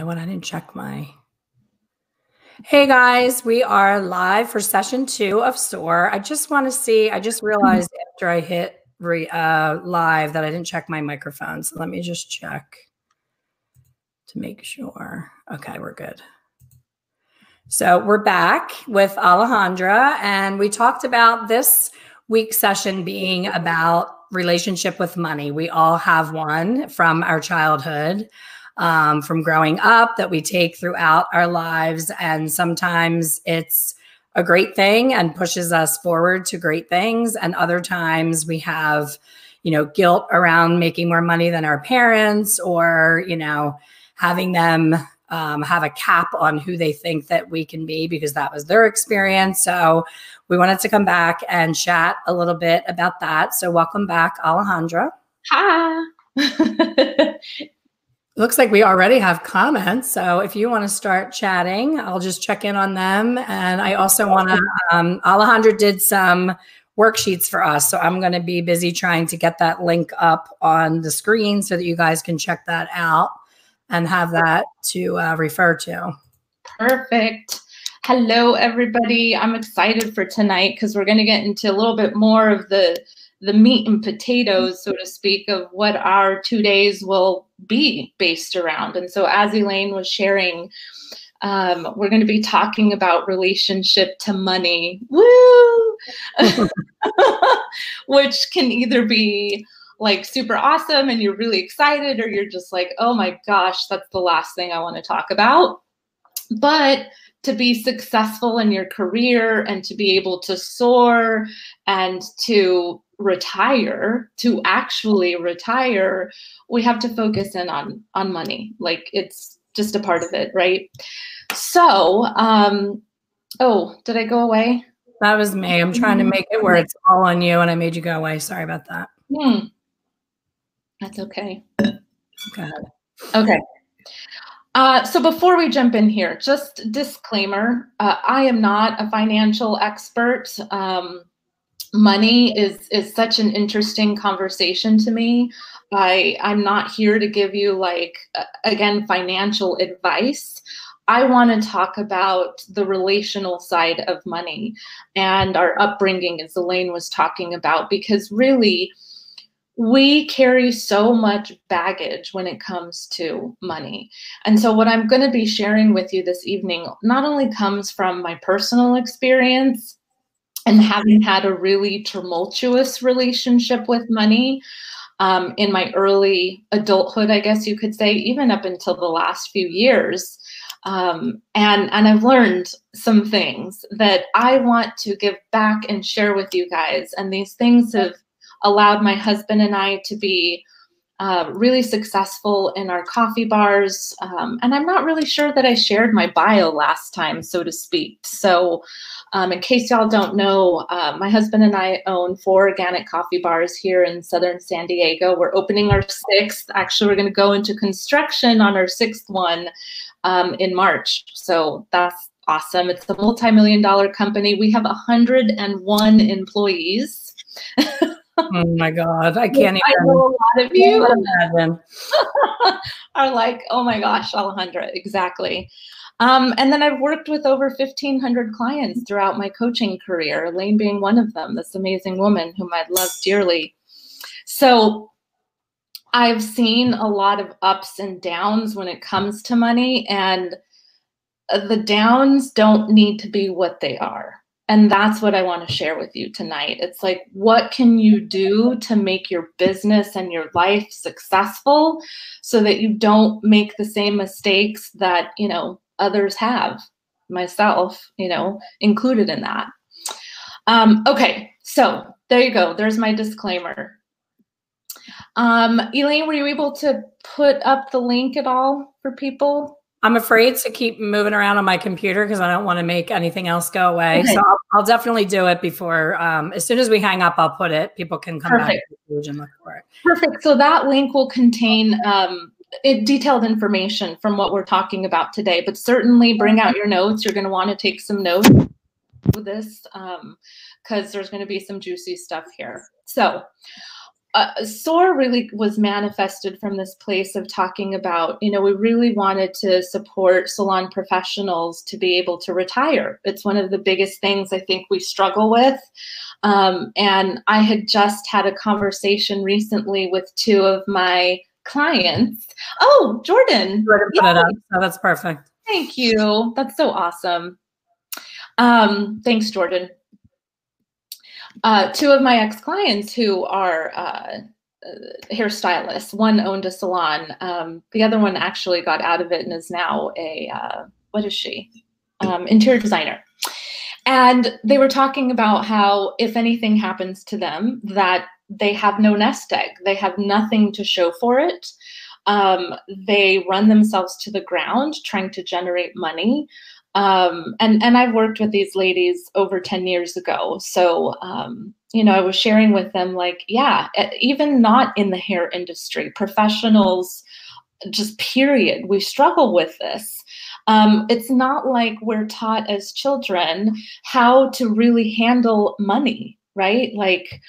know what? I didn't check my. Hey guys, we are live for session two of SOAR. I just want to see, I just realized after I hit re, uh, live that I didn't check my microphone. So let me just check to make sure. Okay, we're good. So we're back with Alejandra, and we talked about this week's session being about relationship with money. We all have one from our childhood, um, from growing up that we take throughout our lives. And sometimes it's a great thing and pushes us forward to great things. And other times we have, you know, guilt around making more money than our parents or, you know, having them um, have a cap on who they think that we can be because that was their experience. So we wanted to come back and chat a little bit about that. So welcome back, Alejandra. Hi. Looks like we already have comments. So if you want to start chatting, I'll just check in on them. And I also want to, um, Alejandra did some worksheets for us. So I'm going to be busy trying to get that link up on the screen so that you guys can check that out and have that to uh, refer to. Perfect. Hello, everybody. I'm excited for tonight because we're going to get into a little bit more of the the meat and potatoes, so to speak, of what our two days will be based around. And so, as Elaine was sharing, um, we're going to be talking about relationship to money. Woo! Which can either be like super awesome and you're really excited, or you're just like, oh my gosh, that's the last thing I want to talk about. But to be successful in your career and to be able to soar and to retire to actually retire we have to focus in on on money. Like it's just a part of it right? So um oh did i go away? That was me. I'm trying to make it where it's all on you and i made you go away. Sorry about that. Hmm. that's okay. Okay. Okay. Uh, so before we jump in here, just disclaimer: uh, I am not a financial expert. Um, money is is such an interesting conversation to me. I I'm not here to give you like again financial advice. I want to talk about the relational side of money and our upbringing, as Elaine was talking about, because really we carry so much baggage when it comes to money. And so, what I'm going to be sharing with you this evening not only comes from my personal experience and having had a really tumultuous relationship with money um, in my early adulthood, I guess you could say, even up until the last few years. Um, and and I've learned some things that I want to give back and share with you guys. And these things have allowed my husband and I to be uh, really successful in our coffee bars. Um, and I'm not really sure that I shared my bio last time, so to speak. So, um, in case y'all don't know, uh, my husband and I own four organic coffee bars here in southern San Diego. We're opening our sixth. Actually, we're going to go into construction on our sixth one um, in March. So, that's awesome. It's a multi million dollar company. We have 101 employees. oh my god i can't even. I know a lot of you. imagine. Are like oh my gosh alejandra exactly. Um, and then i've worked with over 1500 clients throughout my coaching career elaine being one of them this amazing woman whom i love dearly. So i've seen a lot of ups and downs when it comes to money and the downs don't need to be what they are and that's what I want to share with you tonight. It's like, what can you do to make your business and your life successful so that you don't make the same mistakes that, you know, others have, myself, you know, included in that. Um, okay, so there you go. There's my disclaimer. Um, Elaine, were you able to put up the link at all for people? I'm afraid to keep moving around on my computer because I don't want to make anything else go away. Okay. So I'll, I'll, definitely do it before. Um, as soon as we hang up, I'll put it. People can come Perfect. back to the page and look for it. Perfect. So that link will contain um, it, detailed information from what we're talking about today. But certainly bring out your notes. You're going to want to take some notes with this because um, there's going to be some juicy stuff here. So uh, SOAR really was manifested from this place of talking about, you know, we really wanted to support salon professionals to be able to retire. It's one of the biggest things I think we struggle with. Um, and I had just had a conversation recently with two of my clients. Oh, Jordan. Jordan put it up. So that's perfect. Thank you. That's so awesome. Um, thanks, Jordan uh, two of my ex-clients who are uh, uh, hairstylists. One owned a salon. Um, the other one actually got out of it and is now a uh, what is she? Um, interior designer. And they were talking about how if anything happens to them, that they have no nest egg. They have nothing to show for it. Um, they run themselves to the ground trying to generate money um, and and I've worked with these ladies over 10 years ago. So um, you know, I was sharing with them like, yeah, even not in the hair industry, professionals, just period, we struggle with this. Um, it's not like we're taught as children how to really handle money, right? Like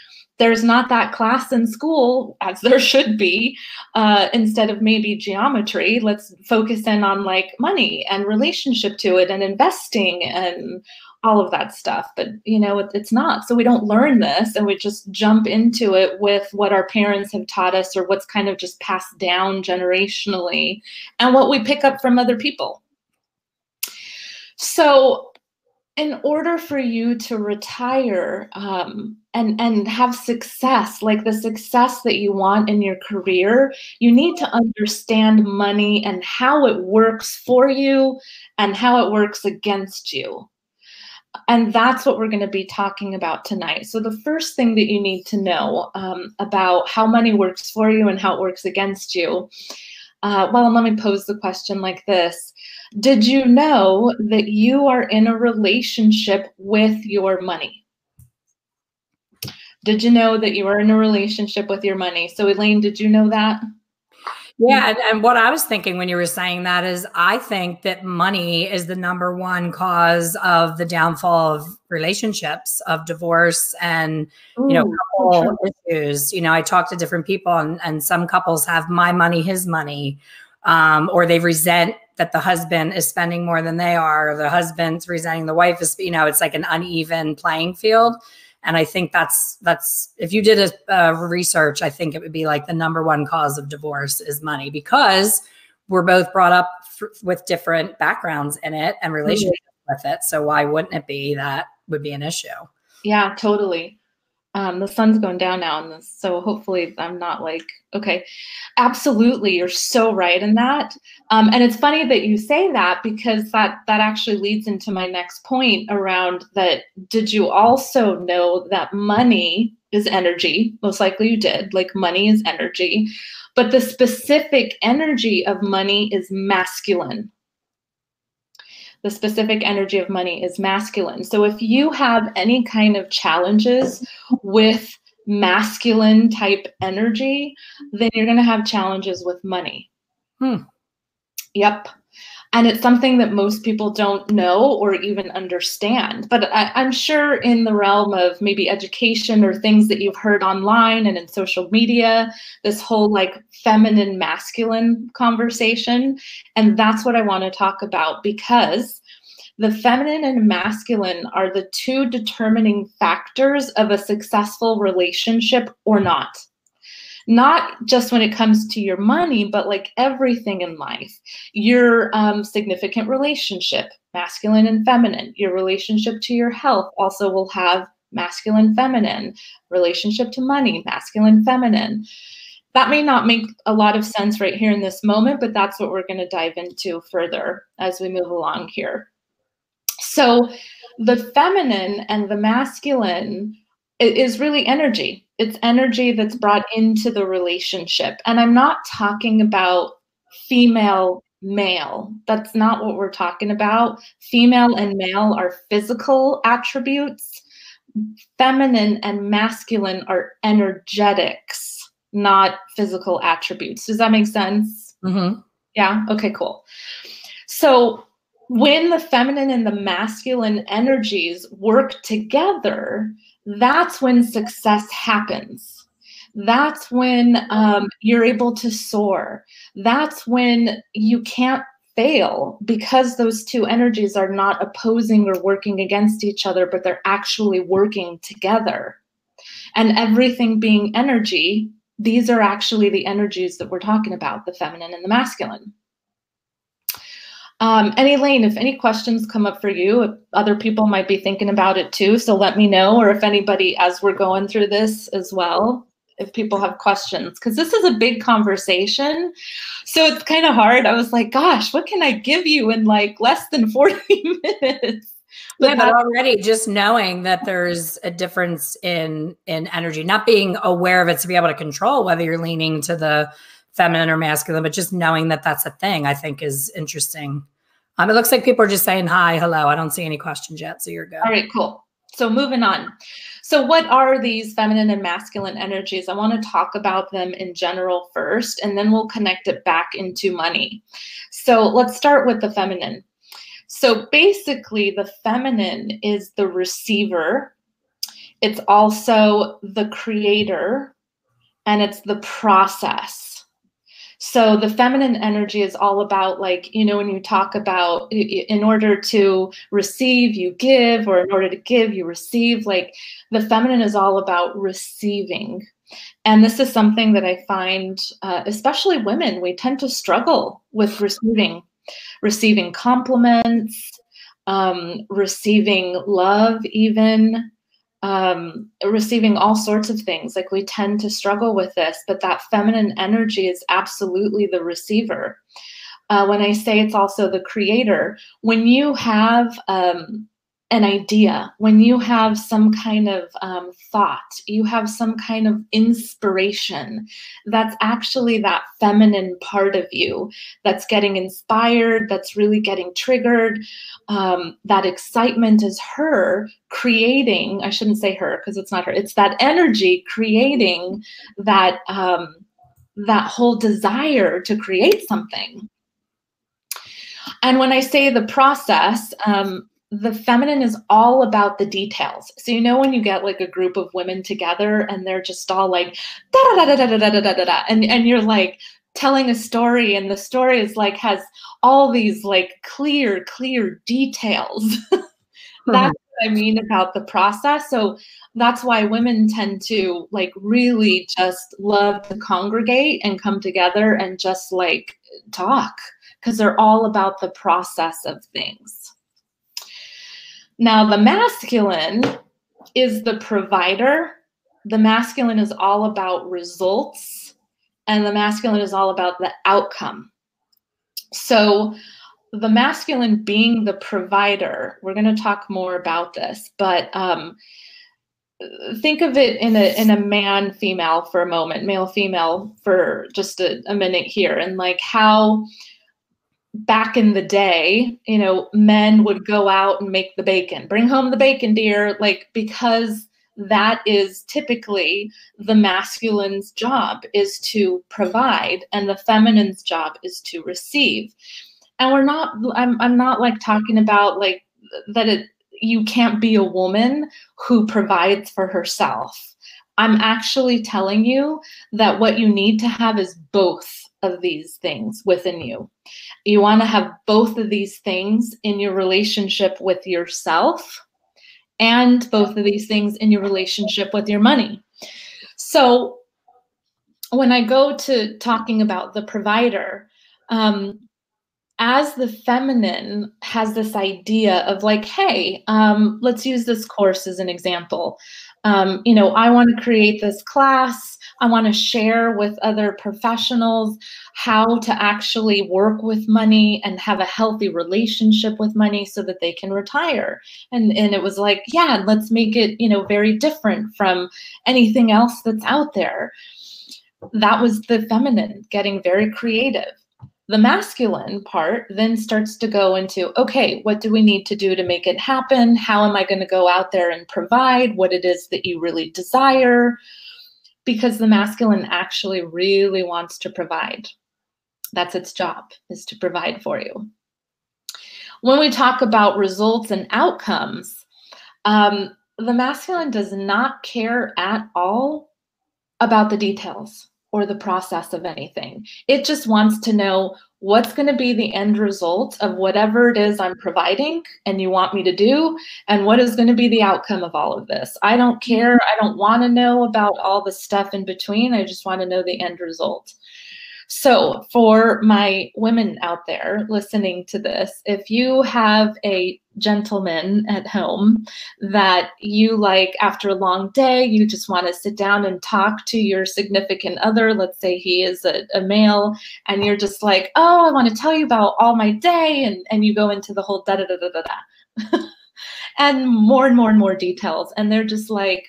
there's not that class in school as there should be uh, instead of maybe geometry let's focus in on like money and relationship to it and investing and all of that stuff. But you know it, it's not. So we don't learn this and we just jump into it with what our parents have taught us or what's kind of just passed down generationally and what we pick up from other people. So in order for you to retire um, and and have success like the success that you want in your career you need to understand money and how it works for you and how it works against you. And that's what we're going to be talking about tonight. So the first thing that you need to know um, about how money works for you and how it works against you uh, well let me pose the question like this. Did you know that you are in a relationship with your money? Did you know that you are in a relationship with your money? So, Elaine, did you know that? Yeah. And, and, what I was thinking when you were saying that is I think that money is the number one cause of the downfall of relationships, of divorce and, Ooh, you know, couple issues. You know, I talk to different people and, and some couples have my money, his money, um, or they resent that the husband is spending more than they are, or the husband's resenting the wife is, you know, it's like an uneven playing field. And I think that's that's if you did a, a research, I think it would be like the number one cause of divorce is money because we're both brought up with different backgrounds in it and relationships mm -hmm. with it. So why wouldn't it be that would be an issue? Yeah, totally um, the sun's going down now, and so hopefully I'm not like okay. Absolutely, you're so right in that. Um, and it's funny that you say that because that that actually leads into my next point around that. Did you also know that money is energy? Most likely you did. Like money is energy, but the specific energy of money is masculine the specific energy of money is masculine. So if you have any kind of challenges with masculine type energy, then you're going to have challenges with money. Hmm. Yep. And it's something that most people don't know or even understand. But I, am sure in the realm of maybe education or things that you've heard online and in social media, this whole like feminine masculine conversation. And that's what I want to talk about because the feminine and masculine are the two determining factors of a successful relationship or not not just when it comes to your money, but like everything in life. Your um, significant relationship, masculine and feminine. Your relationship to your health also will have masculine, feminine. Relationship to money, masculine, feminine. That may not make a lot of sense right here in this moment, but that's what we're going to dive into further as we move along here. So, the feminine and the masculine is really energy it's energy that's brought into the relationship. And I'm not talking about female male. That's not what we're talking about. Female and male are physical attributes. Feminine and masculine are energetics, not physical attributes. Does that make sense? Mm-hmm. Yeah. Okay, cool. So when the feminine and the masculine energies work together, that's when success happens. That's when um, you're able to soar. That's when you can't fail because those two energies are not opposing or working against each other, but they're actually working together. And everything being energy, these are actually the energies that we're talking about the feminine and the masculine. Um, and Elaine, if any questions come up for you, other people might be thinking about it too. So let me know, or if anybody, as we're going through this as well, if people have questions, because this is a big conversation. So it's kind of hard. I was like, gosh, what can I give you in like less than 40 minutes? But yeah, but already just knowing that there's a difference in in energy, not being aware of it to be able to control whether you're leaning to the feminine or masculine, but just knowing that that's a thing, I think is interesting. Um, it looks like people are just saying hi, hello. I don't see any questions yet, so you're good. All right, cool. So moving on. So what are these feminine and masculine energies? I want to talk about them in general first, and then we'll connect it back into money. So let's start with the feminine. So basically, the feminine is the receiver. It's also the creator, and it's the process. So the feminine energy is all about like, you know, when you talk about in order to receive, you give, or in order to give, you receive. Like the feminine is all about receiving. And this is something that I find, uh, especially women, we tend to struggle with receiving, receiving compliments, um, receiving love, even um, receiving all sorts of things. Like we tend to struggle with this, but that feminine energy is absolutely the receiver. Uh, when I say it's also the creator, when you have um, an idea, when you have some kind of um, thought, you have some kind of inspiration, that's actually that feminine part of you that's getting inspired, that's really getting triggered. Um, that excitement is her creating, I shouldn't say her because it's not her, it's that energy creating that. Um, that whole desire to create something. And when I say the process, um, the feminine is all about the details. So you know when you get like a group of women together and they're just all like da da da da da da da da da and and you're like telling a story and the story is like has all these like clear clear details. Hmm. that's what I mean about the process. So that's why women tend to like really just love to congregate and come together and just like talk because they're all about the process of things. Now, the masculine is the provider. The masculine is all about results, and the masculine is all about the outcome. So, the masculine being the provider, we're going to talk more about this, but um, think of it in a in a man female for a moment, male female for just a, a minute here, and like how back in the day, you know, men would go out and make the bacon, bring home the bacon, dear, like because that is typically the masculine's job is to provide and the feminine's job is to receive. And we're not I'm I'm not like talking about like that it you can't be a woman who provides for herself. I'm actually telling you that what you need to have is both of these things within you. You want to have both of these things in your relationship with yourself and both of these things in your relationship with your money. So, when I go to talking about the provider, um, as the feminine has this idea of like, hey, um, let's use this course as an example. Um, you know, I want to create this class. I want to share with other professionals how to actually work with money and have a healthy relationship with money so that they can retire. And and it was like, yeah, let's make it, you know, very different from anything else that's out there. That was the feminine getting very creative. The masculine part then starts to go into okay, what do we need to do to make it happen? How am I going to go out there and provide what it is that you really desire? Because the masculine actually really wants to provide. That's its job, is to provide for you. When we talk about results and outcomes, um, the masculine does not care at all about the details or the process of anything. It just wants to know what's going to be the end result of whatever it is I'm providing and you want me to do, and what is going to be the outcome of all of this. I don't care. Mm-hmm. I don't want to know about all the stuff in between. I just want to know the end result. So, for my women out there listening to this, if you have a gentleman at home that you like after a long day, you just want to sit down and talk to your significant other, let's say he is a, a male, and you're just like, oh, I want to tell you about all my day, and, and you go into the whole da da da da da da. and more and more and more details. And they're just like,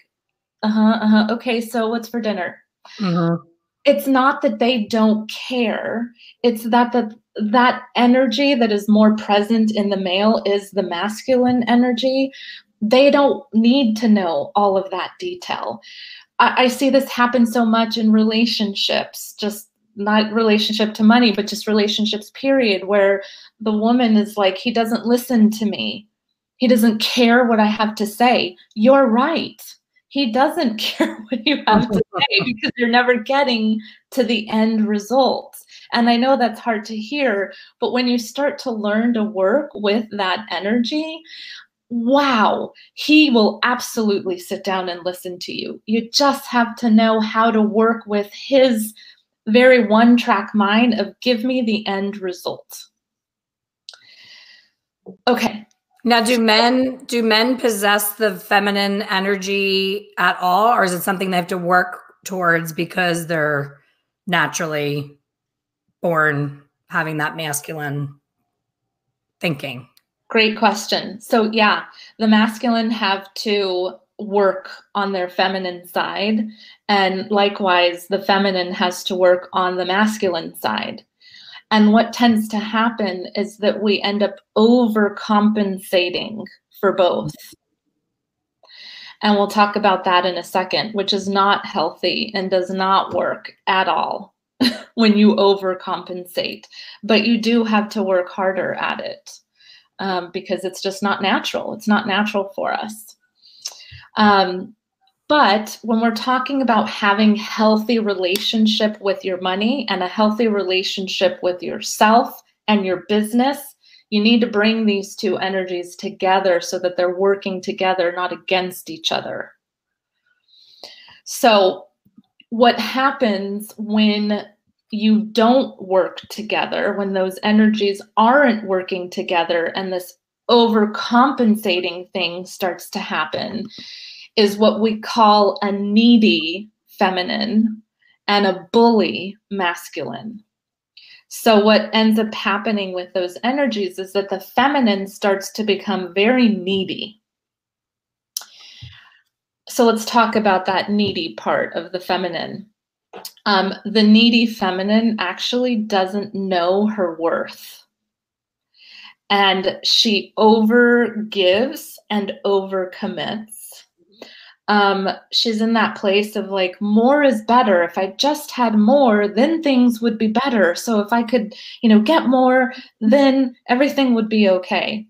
uh huh, uh huh. Okay, so what's for dinner? Mm-hmm it's not that they don't care. It's that the that energy that is more present in the male is the masculine energy. They don't need to know all of that detail. I, I see this happen so much in relationships just not relationship to money but just relationships period where the woman is like he doesn't listen to me. He doesn't care what i have to say. You're right he doesn't care what you have to say because you're never getting to the end result. And I know that's hard to hear, but when you start to learn to work with that energy, wow, he will absolutely sit down and listen to you. You just have to know how to work with his very one track mind of give me the end result. Okay, now, do men do men possess the feminine energy at all, or is it something they have to work towards because they're naturally born having that masculine thinking? Great question. So, yeah, the masculine have to work on their feminine side, and likewise, the feminine has to work on the masculine side. And what tends to happen is that we end up overcompensating for both. And we'll talk about that in a second, which is not healthy and does not work at all when you overcompensate. But you do have to work harder at it um, because it's just not natural. It's not natural for us. Um, but when we're talking about having healthy relationship with your money and a healthy relationship with yourself and your business, you need to bring these two energies together so that they're working together, not against each other. So, what happens when you don't work together, when those energies aren't working together and this overcompensating thing starts to happen is what we call a needy feminine and a bully masculine. So, what ends up happening with those energies is that the feminine starts to become very needy. So, let's talk about that needy part of the feminine. Um, the needy feminine actually doesn't know her worth. And she over gives and over commits um, she's in that place of like, more is better. If I just had more, then things would be better. So if I could, you know, get more, then everything would be okay.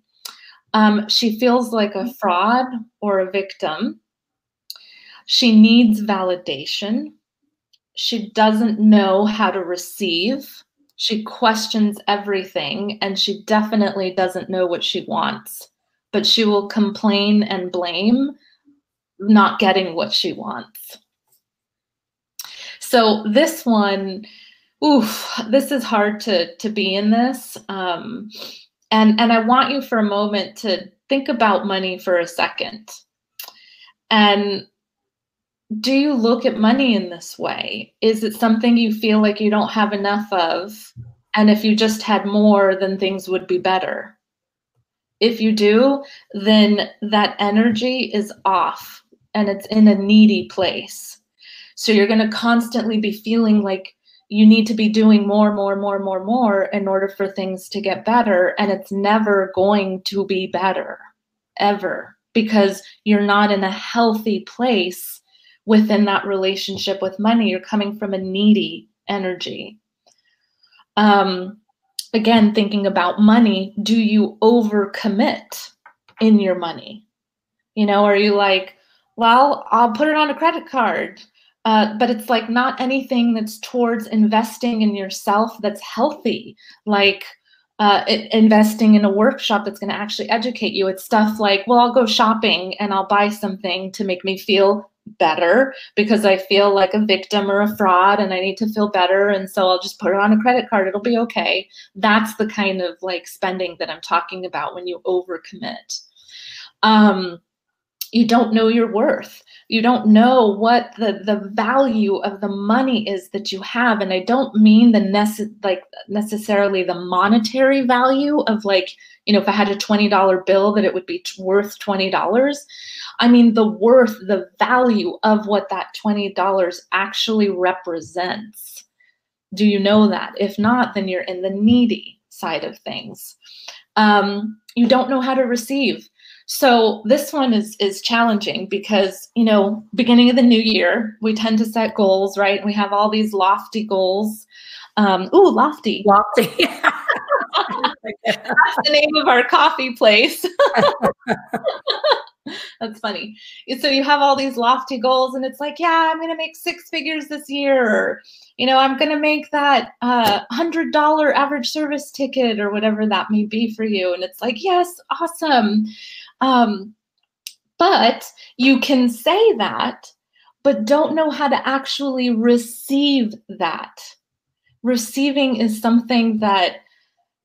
Um, she feels like a fraud or a victim. She needs validation. She doesn't know how to receive. She questions everything, and she definitely doesn't know what she wants. But she will complain and blame not getting what she wants. So this one, oof, this is hard to to be in this. Um, and and I want you for a moment to think about money for a second. And do you look at money in this way? Is it something you feel like you don't have enough of? And if you just had more, then things would be better. If you do, then that energy is off and it's in a needy place. So you're going to constantly be feeling like you need to be doing more, more, more, more, more in order for things to get better. And it's never going to be better, ever, because you're not in a healthy place within that relationship with money. You're coming from a needy energy. Um, again, thinking about money, do you overcommit in your money? You know, are you like, well, I'll put it on a credit card. uh, but it's like not anything that's towards investing in yourself that's healthy, like uh, investing in a workshop that's going to actually educate you. It's stuff like, well, I'll go shopping and I'll buy something to make me feel better because I feel like a victim or a fraud and I need to feel better. And so I'll just put it on a credit card. It'll be okay. That's the kind of like spending that I'm talking about when you overcommit. Um, you don't know your worth. You don't know what the the value of the money is that you have. And i don't mean the nece- like necessarily the monetary value of like you know if i had a $20 bill that it would be worth $20 i mean the worth the value of what that $20 actually represents. Do you know that? If not then you're in the needy side of things. Um, you don't know how to receive so this one is is challenging because you know beginning of the new year we tend to set goals, right? And we have all these lofty goals. Um, ooh, lofty, lofty. That's the name of our coffee place. That's funny. So you have all these lofty goals, and it's like, yeah, I'm going to make six figures this year, or you know, I'm going to make that uh, hundred dollar average service ticket, or whatever that may be for you. And it's like, yes, awesome. Um, but you can say that, but don't know how to actually receive that. Receiving is something that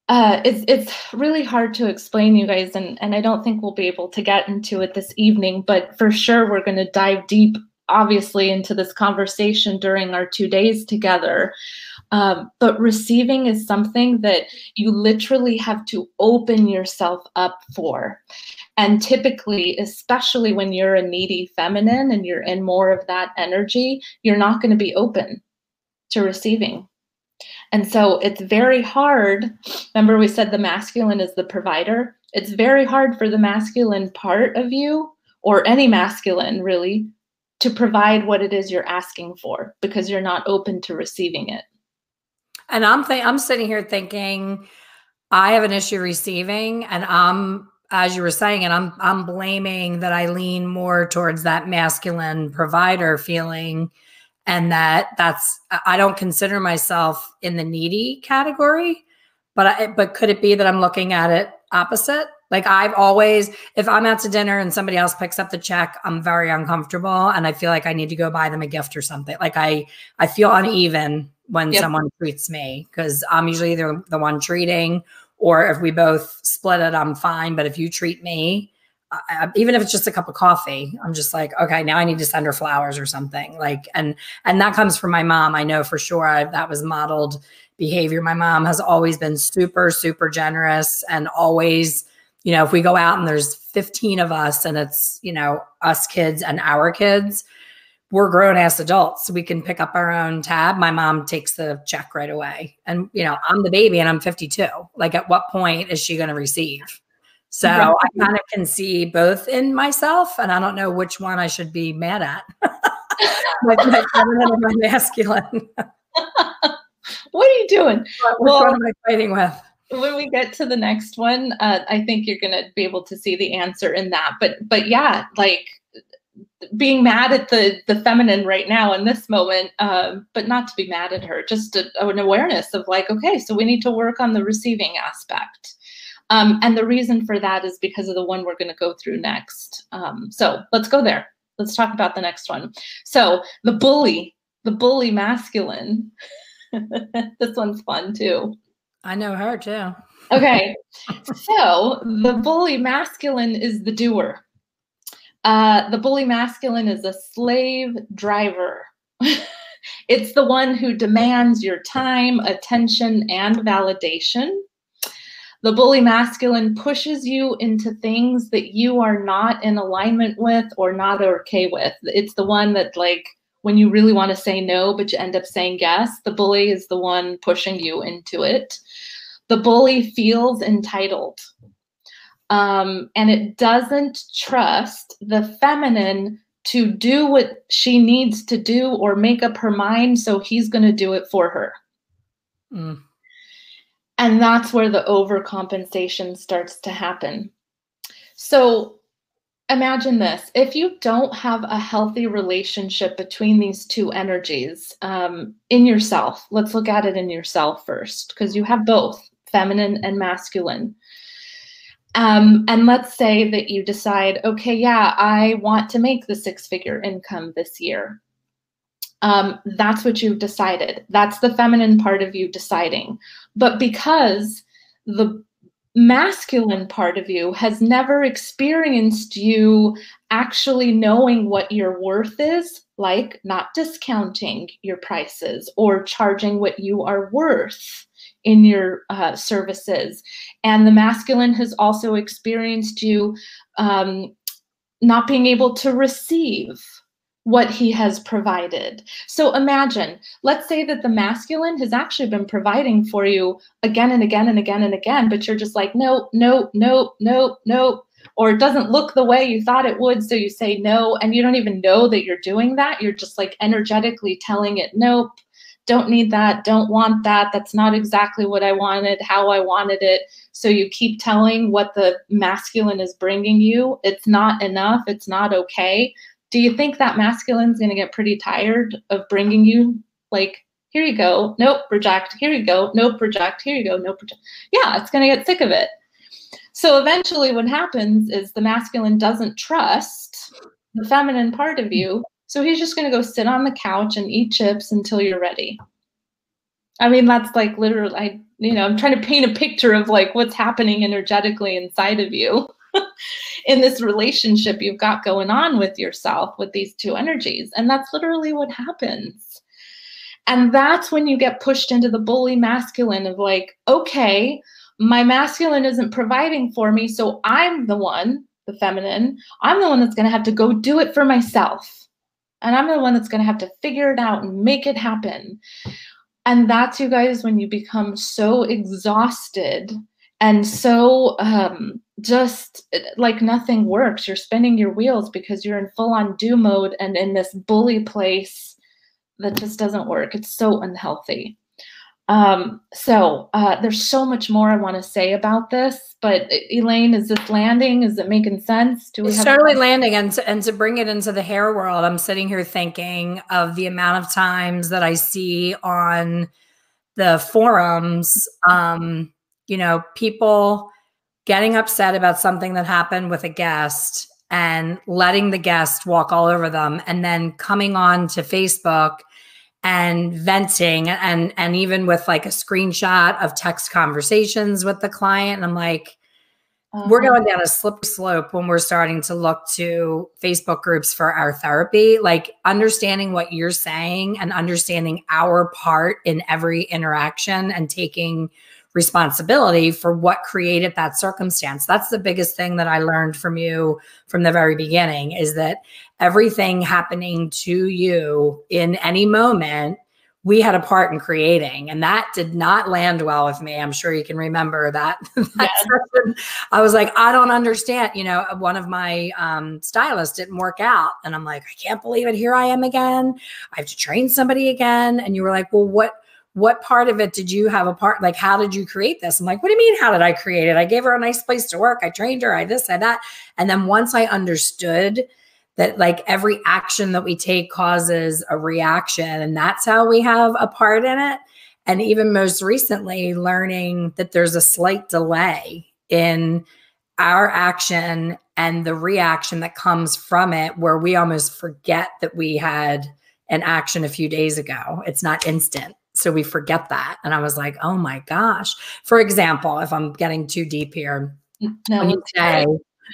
uh, it's it's really hard to explain, you guys, and and I don't think we'll be able to get into it this evening. But for sure, we're going to dive deep, obviously, into this conversation during our two days together. Um, but receiving is something that you literally have to open yourself up for. And typically, especially when you're a needy feminine and you're in more of that energy, you're not going to be open to receiving. And so it's very hard. Remember, we said the masculine is the provider. It's very hard for the masculine part of you, or any masculine really, to provide what it is you're asking for because you're not open to receiving it. And I'm th- I'm sitting here thinking, I have an issue receiving, and I'm as you were saying, and I'm I'm blaming that I lean more towards that masculine provider feeling, and that that's I don't consider myself in the needy category, but I, but could it be that I'm looking at it opposite? Like I've always, if I'm out to dinner and somebody else picks up the check, I'm very uncomfortable, and I feel like I need to go buy them a gift or something. Like I I feel uneven when yep. someone treats me because I'm usually the, the one treating or if we both split it, I'm fine. But if you treat me, I, even if it's just a cup of coffee, I'm just like, okay, now I need to send her flowers or something. Like, and and that comes from my mom. I know for sure I, that was modeled behavior. My mom has always been super, super generous and always, you know, if we go out and there's 15 of us and it's, you know, us kids and our kids, we're grown ass adults. We can pick up our own tab. My mom takes the check right away. And, you know, I'm the baby and I'm 52. Like, at what point is she going to receive? So right. I kind of can see both in myself, and I don't know which one I should be mad at. my, my feminine or my masculine. what are you doing? What, well, what am I fighting with? when we get to the next one uh, i think you're going to be able to see the answer in that but but yeah like being mad at the the feminine right now in this moment um, but not to be mad at her just a, an awareness of like okay so we need to work on the receiving aspect. Um, and the reason for that is because of the one we're going to go through next. Um, so let's go there. Let's talk about the next one. So the bully the bully masculine. This one's fun too. I know her too. Okay. So the bully masculine is the doer uh, the bully masculine is a slave driver. it's the one who demands your time, attention, and validation. The bully masculine pushes you into things that you are not in alignment with or not okay with. It's the one that, like, when you really want to say no, but you end up saying yes, the bully is the one pushing you into it. The bully feels entitled um, and it doesn't trust the feminine to do what she needs to do or make up her mind, so he's going to do it for her. Mm. And that's where the overcompensation starts to happen. So imagine this if you don't have a healthy relationship between these two energies um, in yourself let's look at it in yourself first because you have both feminine and masculine um, and let's say that you decide okay yeah i want to make the six figure income this year. Um, that's what you've decided. That's the feminine part of you deciding. But because the masculine part of you has never experienced you actually knowing what your worth is, like not discounting your prices or charging what you are worth in your uh, services. And the masculine has also experienced you um, not being able to receive what he has provided. So imagine, let's say that the masculine has actually been providing for you again and again and again and again, but you're just like, no, no, no, no, no, or it doesn't look the way you thought it would. So you say no, and you don't even know that you're doing that. You're just like energetically telling it, nope, don't need that, don't want that. That's not exactly what I wanted, how I wanted it. So you keep telling what the masculine is bringing you. It's not enough, it's not okay do you think that masculine's going to get pretty tired of bringing you like here you go nope reject here you go nope reject here you go nope reject yeah it's going to get sick of it so eventually what happens is the masculine doesn't trust the feminine part of you so he's just going to go sit on the couch and eat chips until you're ready i mean that's like literally i you know i'm trying to paint a picture of like what's happening energetically inside of you in this relationship you've got going on with yourself with these two energies. And that's literally what happens. And that's when you get pushed into the bully masculine of like, okay, my masculine isn't providing for me. So I'm the one, the feminine, I'm the one that's going to have to go do it for myself. And I'm the one that's going to have to figure it out and make it happen. And that's you guys when you become so exhausted and so um, just like nothing works. You're spinning your wheels because you're in full on do mode and in this bully place that just doesn't work. It's so unhealthy. Um, so uh, there's so much more I want to say about this, but Elaine, is this landing? Is it making sense? Do we it's totally landing? And to, and to bring it into the hair world, I'm sitting here thinking of the amount of times that I see on the forums, um, you know, people getting upset about something that happened with a guest and letting the guest walk all over them and then coming on to Facebook and venting and and even with like a screenshot of text conversations with the client and I'm like uh-huh. we're going down a slippery slope when we're starting to look to Facebook groups for our therapy like understanding what you're saying and understanding our part in every interaction and taking responsibility for what created that circumstance. That's the biggest thing that I learned from you from the very beginning is that everything happening to you in any moment we had a part in creating. And that did not land well with me. I'm sure you can remember that, that yeah. i was like i don't understand. You know one of my um, stylists didn't work out. And i'm like i can't believe it. Here i am again. I have to train somebody again. And you were like well what what part of it did you have a part like how did you create this? I'm like what do you mean how did i create it? I gave her a nice place to work. I trained her. I this i that. And then once i understood that like every action that we take causes a reaction and that's how we have a part in it and even most recently learning that there's a slight delay in our action and the reaction that comes from it where we almost forget that we had an action a few days ago it's not instant so we forget that. And I was like, oh my gosh. For example, if I'm getting too deep here, no, when you say,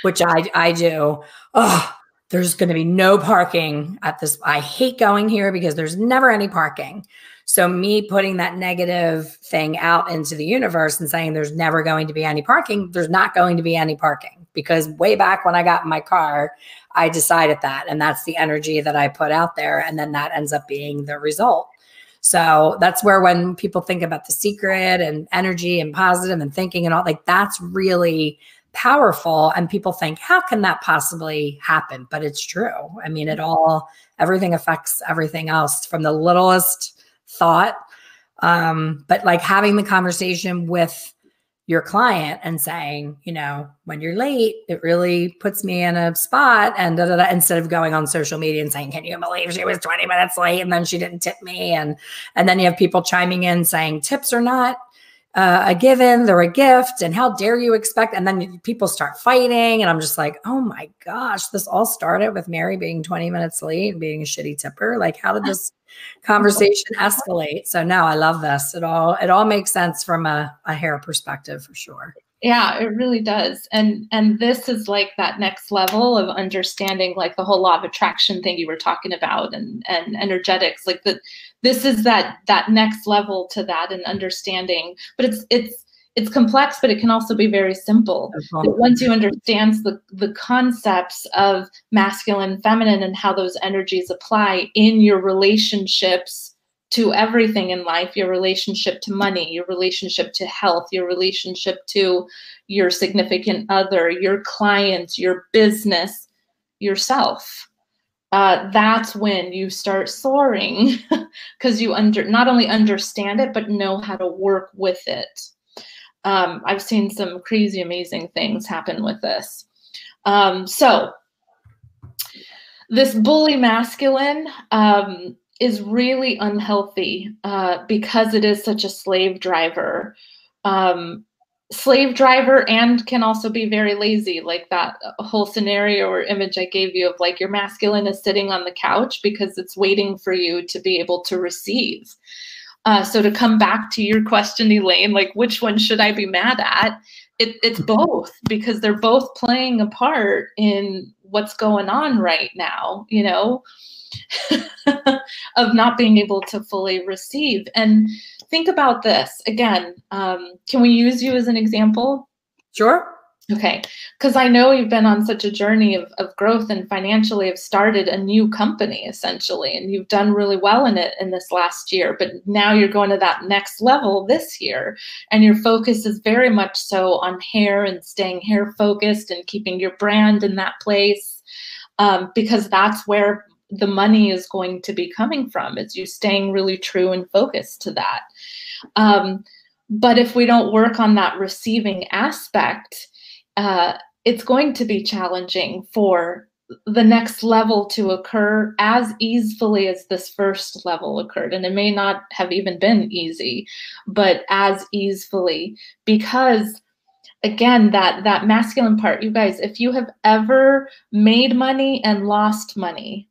which I, I do, oh, there's going to be no parking at this. I hate going here because there's never any parking. So me putting that negative thing out into the universe and saying there's never going to be any parking, there's not going to be any parking because way back when I got in my car, I decided that and that's the energy that I put out there and then that ends up being the result. So that's where when people think about the secret and energy and positive and thinking and all like that's really powerful and people think how can that possibly happen but it's true i mean it all everything affects everything else from the littlest thought um but like having the conversation with your client and saying, you know, when you're late, it really puts me in a spot. And da, da, da, instead of going on social media and saying, "Can you believe she was 20 minutes late and then she didn't tip me?" and and then you have people chiming in saying tips are not uh, a given, they're a gift, and how dare you expect? And then people start fighting, and I'm just like, oh my gosh, this all started with Mary being 20 minutes late and being a shitty tipper. Like, how did this conversation escalate? So now I love this. It all it all makes sense from a, a hair perspective for sure. Yeah, it really does. And and this is like that next level of understanding like the whole law of attraction thing you were talking about and and energetics. Like that this is that that next level to that and understanding. But it's it's it's complex, but it can also be very simple. Once you understand the, the concepts of masculine, feminine, and how those energies apply in your relationships to everything in life your relationship to money, your relationship to health, your relationship to your significant other, your clients, your business, yourself. Uh, that's when you start soaring because you under not only understand it but know how to work with it. Um, I've seen some crazy, amazing things happen with this. Um, so this bully masculine, um, is really unhealthy uh, because it is such a slave driver. Um, slave driver and can also be very lazy, like that whole scenario or image I gave you of like your masculine is sitting on the couch because it's waiting for you to be able to receive. Uh, so to come back to your question, Elaine, like which one should I be mad at? It, it's mm-hmm. both because they're both playing a part in what's going on right now. You know, of not being able to fully receive. And think about this again. Um, can we use you as an example? Sure. Okay, because I know you've been on such a journey of, of growth and financially have started a new company essentially, and you've done really well in it in this last year. But now you're going to that next level this year, and your focus is very much so on hair and staying hair focused and keeping your brand in that place um, because that's where the money is going to be coming from. It's you staying really true and focused to that. Um, but if we don't work on that receiving aspect, uh, it's going to be challenging for the next level to occur as easily as this first level occurred. And it may not have even been easy, but as easily because again that that masculine part you guys if you have ever made money and lost money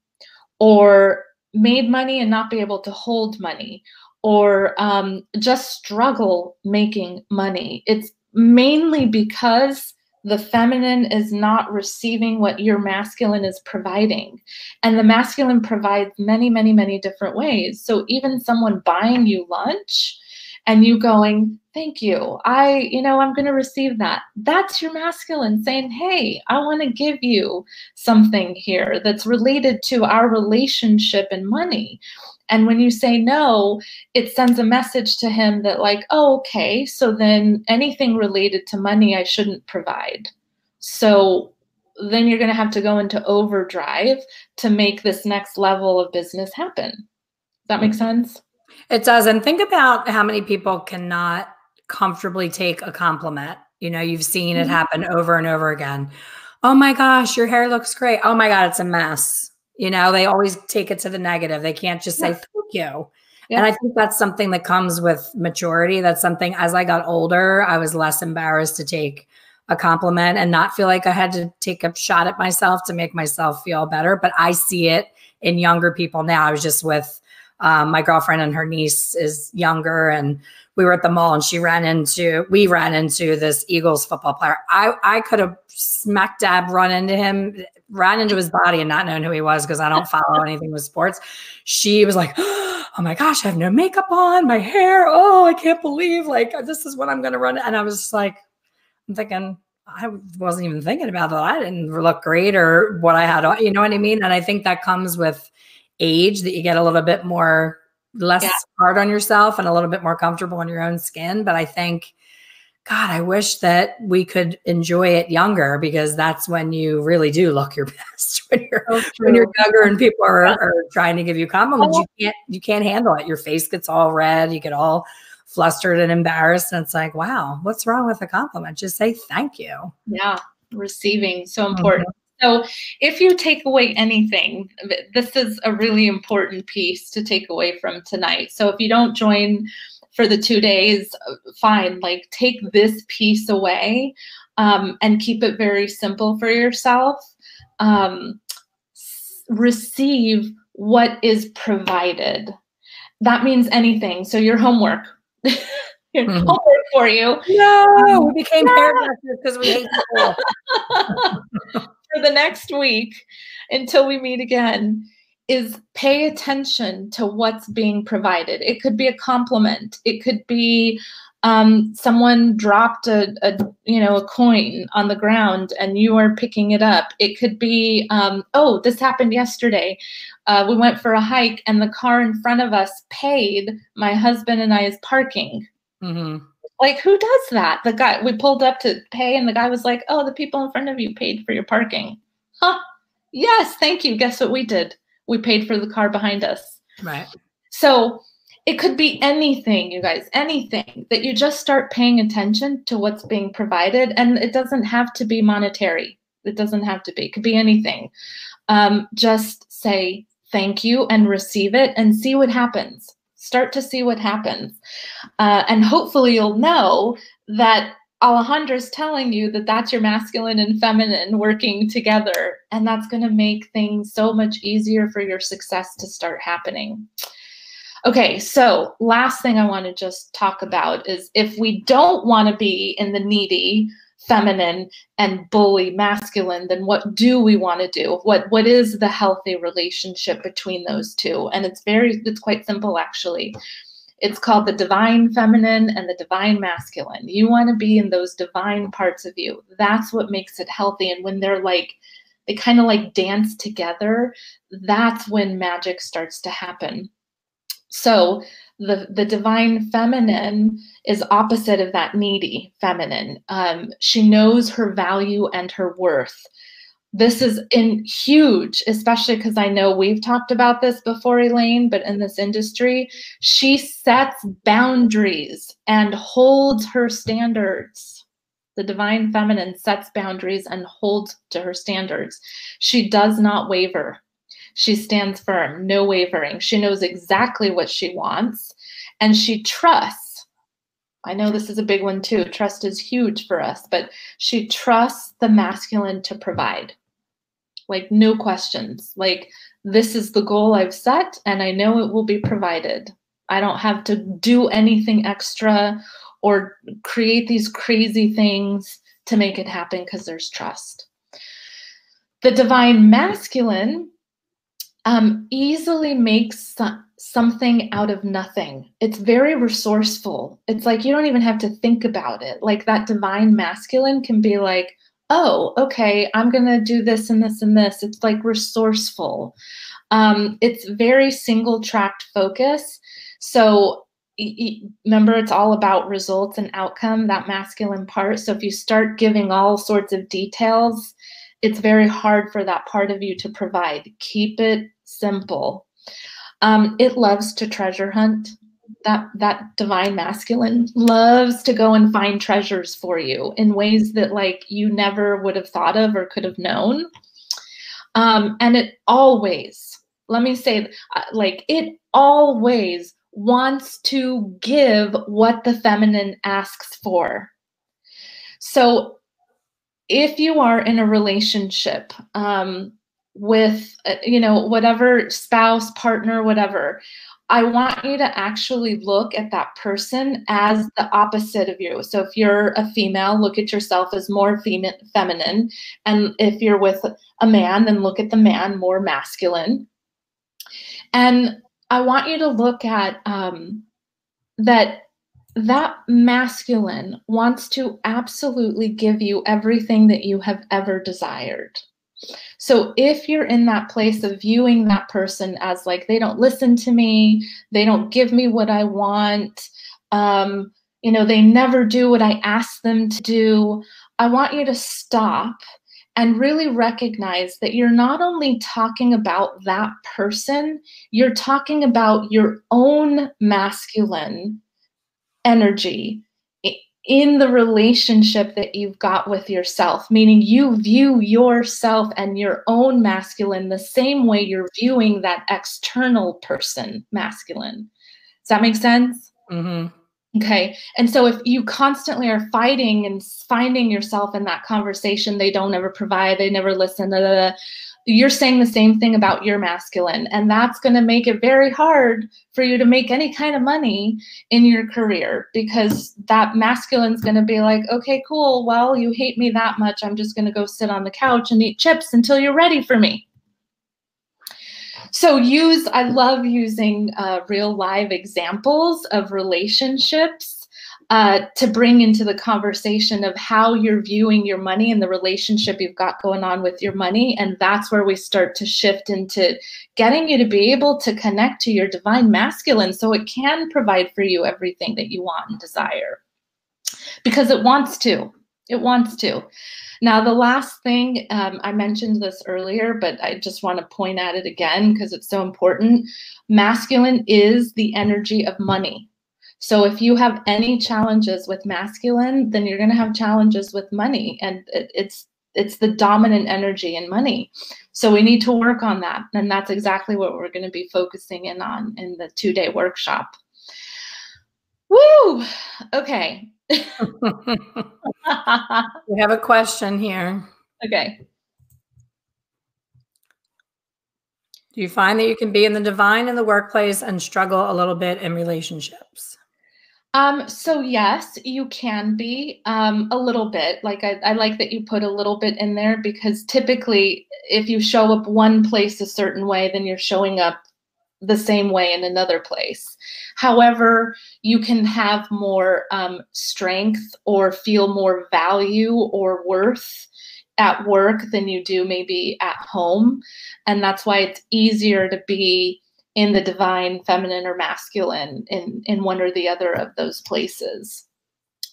or made money and not be able to hold money or um, just struggle making money. It's mainly because the feminine is not receiving what your masculine is providing. And the masculine provides many, many, many different ways. So even someone buying you lunch and you going, thank you. I, you know, I'm going to receive that. That's your masculine saying, hey, I want to give you something here that's related to our relationship and money. And when you say no, it sends a message to him that, like, oh, okay, so then anything related to money I shouldn't provide. So then you're going to have to go into overdrive to make this next level of business happen. Does that make mm. sense? It does. And think about how many people cannot comfortably take a compliment. You know, you've seen it mm-hmm. happen over and over again. Oh my gosh, your hair looks great. Oh my God, it's a mess. You know, they always take it to the negative. They can't just say thank you. Yeah. And I think that's something that comes with maturity. That's something as I got older, I was less embarrassed to take a compliment and not feel like I had to take a shot at myself to make myself feel better. But I see it in younger people now. I was just with um, my girlfriend and her niece is younger and we were at the mall and she ran into we ran into this Eagles football player. I I could have smack dab run into him, ran into his body and not known who he was because I don't follow anything with sports. She was like, "Oh my gosh, I have no makeup on, my hair. Oh, I can't believe like this is what I'm going to run." And I was like, I'm thinking. I wasn't even thinking about that. I didn't look great or what I had. On, you know what I mean? And I think that comes with age that you get a little bit more less yeah. hard on yourself and a little bit more comfortable in your own skin. But I think, God, I wish that we could enjoy it younger because that's when you really do look your best when you're so when you're younger and people are, are trying to give you compliments. You can't you can't handle it. Your face gets all red. You get all flustered and embarrassed. And it's like, wow, what's wrong with a compliment? Just say thank you. Yeah, receiving so important. Mm-hmm. So, if you take away anything, this is a really important piece to take away from tonight. So, if you don't join for the two days, uh, fine. Like, take this piece away um, and keep it very simple for yourself. Um, receive what is provided. That means anything. So, your homework. your mm-hmm. homework for you. No, we became hairdressers because we hate school. for the next week until we meet again is pay attention to what's being provided. It could be a compliment. It could be um, someone dropped a, a, you know a coin on the ground and you are picking it up. It could be um, oh this happened yesterday. Uh, we went for a hike and the car in front of us paid my husband and I I's parking. Mm-hmm. Like, who does that? The guy, we pulled up to pay, and the guy was like, Oh, the people in front of you paid for your parking. Huh? Yes, thank you. Guess what we did? We paid for the car behind us. Right. So it could be anything, you guys, anything that you just start paying attention to what's being provided. And it doesn't have to be monetary, it doesn't have to be, it could be anything. Um, just say thank you and receive it and see what happens start to see what happens. Uh, and hopefully you'll know that Alejandra's telling you that that's your masculine and feminine working together. And that's going to make things so much easier for your success to start happening. Okay, so last thing I want to just talk about is if we don't want to be in the needy, feminine and bully masculine then what do we want to do? What what is the healthy relationship between those two? And it's very it's quite simple actually. It's called the divine feminine and the divine masculine. You want to be in those divine parts of you. That's what makes it healthy. And when they're like they kind of like dance together that's when magic starts to happen. So the the divine feminine is opposite of that needy feminine. Um, she knows her value and her worth. This is in huge, especially because I know we've talked about this before, Elaine, but in this industry, she sets boundaries and holds her standards. The divine feminine sets boundaries and holds to her standards. She does not waver. She stands firm, no wavering. She knows exactly what she wants and she trusts. I know this is a big one too. Trust is huge for us, but she trusts the masculine to provide. Like, no questions. Like, this is the goal I've set, and I know it will be provided. I don't have to do anything extra or create these crazy things to make it happen because there's trust. The divine masculine um, easily makes something out of nothing. It's very resourceful. It's like you don't even have to think about it. Like that divine masculine can be like, oh, okay, I'm going to do this and this and this. It's like resourceful. Um, it's very single tracked focus. So remember, it's all about results and outcome, that masculine part. So if you start giving all sorts of details, it's very hard for that part of you to provide. Keep it simple. Um, it loves to treasure hunt. That that divine masculine loves to go and find treasures for you in ways that like you never would have thought of or could have known. Um, and it always, let me say, uh, like it always wants to give what the feminine asks for. So if you are in a relationship um, with, uh, you know, whatever spouse, partner, whatever, I want you to actually look at that person as the opposite of you. So if you're a female, look at yourself as more fem- feminine. And if you're with a man, then look at the man more masculine. And I want you to look at um, that that masculine wants to absolutely give you everything that you have ever desired. So if you're in that place of viewing that person as like they don't listen to me, they don't give me what I want, um, you know, they never do what I ask them to do, I want you to stop and really recognize that you're not only talking about that person, you're talking about your own masculine energy in the relationship that you've got with yourself, meaning you view yourself and your own masculine the same way you're viewing that external person masculine. Does that make sense? Mm-hmm. Okay. And so if you constantly are fighting and finding yourself in that conversation, they don't ever provide, they never listen, blah, blah, blah, you're saying the same thing about your masculine. And that's going to make it very hard for you to make any kind of money in your career because that masculine's going to be like, okay, cool. Well, you hate me that much. I'm just going to go sit on the couch and eat chips until you're ready for me. So use, I love using uh, real live examples of relationships uh, to bring into the conversation of how you're viewing your money and the relationship you've got going on with your money. And that's where we start to shift into getting you to be able to connect to your divine masculine so it can provide for you everything that you want and desire. Because it wants to. It wants to. Now, the last thing, um, I mentioned this earlier, but I just want to point at it again because it's so important. Masculine is the energy of money. So if you have any challenges with masculine, then you're going to have challenges with money, and it, it's it's the dominant energy in money. So we need to work on that, and that's exactly what we're going to be focusing in on in the two day workshop. Woo! Okay. we have a question here. Okay. Do you find that you can be in the divine in the workplace and struggle a little bit in relationships? Um, so yes, you can be um, a little bit. Like I, I like that you put a little bit in there because typically, if you show up one place a certain way, then you're showing up the same way in another place. However, you can have more um, strength or feel more value or worth at work than you do maybe at home, and that's why it's easier to be in the divine feminine or masculine in in one or the other of those places.